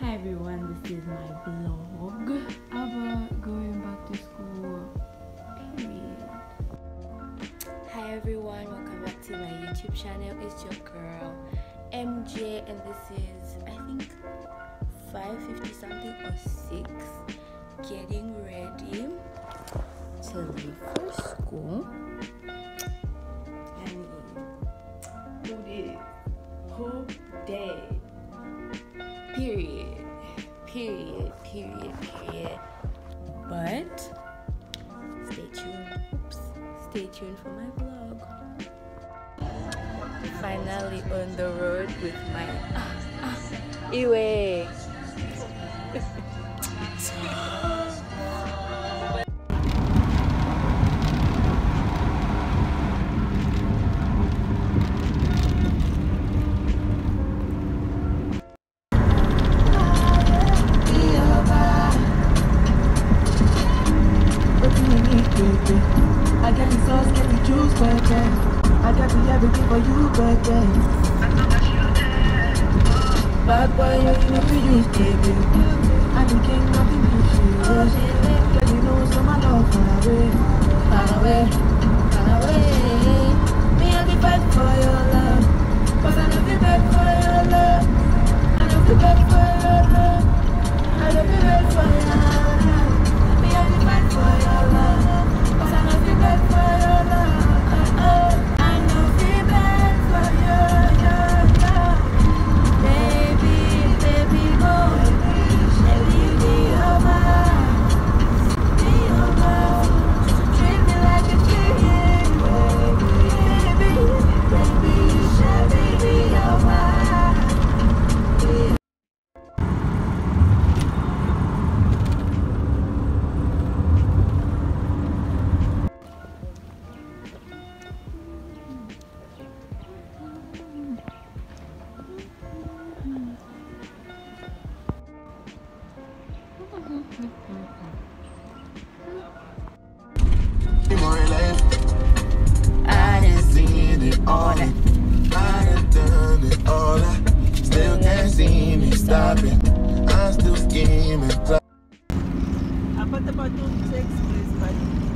Hi everyone, this is my vlog about going back to school. Period. Hi everyone, welcome back to my YouTube channel. It's your girl MJ, and this is I think 5:50 something or 6. Getting ready to leave for school. And who did? Who did? Period. Period. Period. But stay tuned. Oops. Stay tuned for my vlog. Finally on the road with my ah, ah, Iwe. baby. I got the everything for you, baby. Bad boy, you know we use baby. I be king, nothing issues. Girl, you know so my love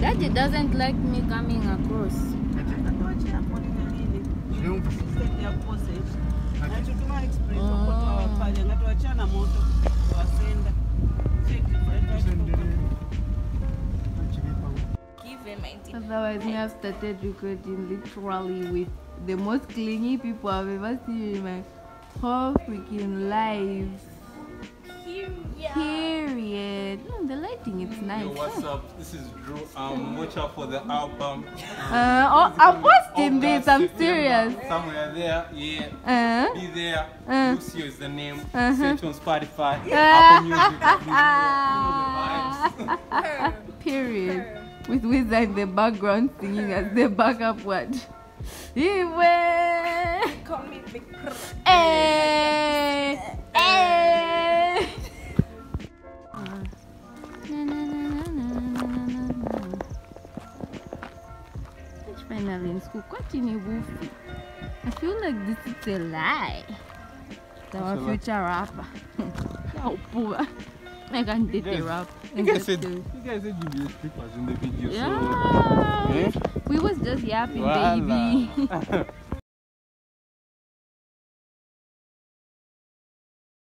Daddy doesn't like me coming across. atuachia poni nini system ya postage nachotuma express wakoto wapanya ngatuachia na moto wasenda give him my Otherwise, me have started recording literally with the most clingy people I've ever seen in my whole freaking life. Period. Mm, the lighting is nice. Yo, what's up? This is Drew. Um, watch out for the album. Uh, oh, I'm posting this. I'm September, serious. Somewhere there, yeah. Uh, Be there. Uh. Lucio is the name. Uh-huh. Search on Spotify, Apple Music. Be there. You know the vibes. period. With Wizard in the background singing as the backup word. Iwe. Call me big Eh, It's Finally in school, a woofy. I feel like this is a lie. It's our a lie? future rapper. How poor. I can't date a rap. You guys said you guys said you be strippers in the video. Yeah. So, eh? We was just yapping, Voila. baby.